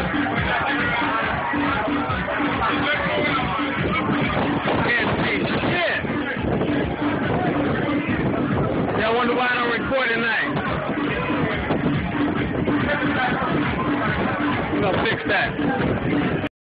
Can't I wonder why I don't record tonight. I'm gonna fix that.